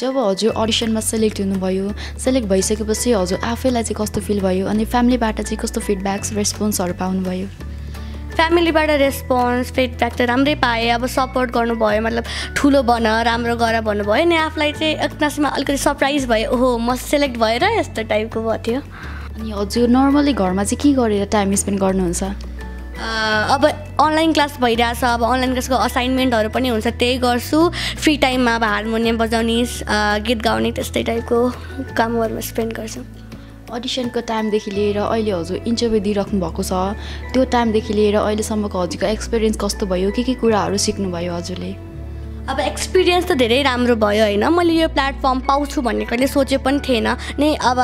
जब हजुर अडिसनमा सेलेक्ट हुनुभयो सेलेक्ट भइसकेपछि हजुर आफैलाई चाहिँ कस्तो फिल भयो अनि फ्यामिलीबाट चाहिँ कस्तो फिडब्याक्स रेस्पोन्सहरू पाउनुभयो? फ्यामिलीबाट रेस्पोन्स फिडब्याक त राम्रै पाएँ। अब सपोर्ट गर्नुभयो मतलब ठुलो बन राम्रो गर भन्नुभयो नि आफूलाई चाहिँ एकनासमा अलिकति सरप्राइज भयो ओहो म सेलेक्ट भएर यस्तो टाइपको थियो अनि हजुर नर्मली घरमा चाहिँ के गरेर टाइम स्पेन्ड गर्नुहुन्छ? अब अनलाइन क्लास भइरहेछ अब अनलाइन क्लासको असाइनमेन्टहरू पनि हुन्छ त्यही गर्छु। फ्री टाइममा अब हार्मोनियम बजाउने गीत गाउने त्यस्तै टाइपको कामहरूमा स्पेन्ड गर्छु। अडिसनको टाइमदेखि लिएर अहिले हजुर इन्टरभ्यू दिइराख्नु भएको छ। त्यो टाइमदेखि लिएर अहिलेसम्मको हजुरको एक्सपिरियन्स कस्तो भयो? के के कुराहरू सिक्नुभयो हजुरले? अब एक्सपिरियन्स त धेरै राम्रो भयो होइन। मैले यो प्लेटफर्म पाउँछु भन्ने कहिले सोचे पनि थिएन। नै अब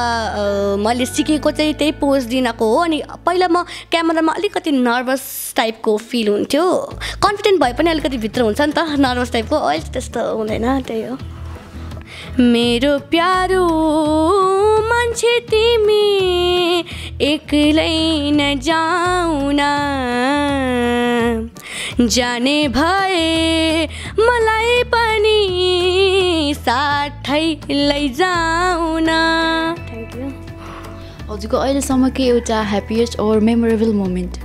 मैले सिकेको चाहिँ त्यही पोस्ट दिनको हो। अनि पहिला म क्यामेरामा अलिकति नर्भस टाइपको फिल हुन्थ्यो। कन्फिडेन्ट भए पनि अलिकति भित्र हुन्छ नि त नर्भस टाइपको। अहिले त्यस्तो हुँदैन त्यही हो। मेरो प्यारो मान्छे तिमी एक्लै नजाउन जाने भए मलाई पनि साथै लैजाउन थ्याङ्क यू हजुरको अहिलेसम्मको एउटा ह्याप्पिएस्ट ओर मेमोरेबल मोमेन्ट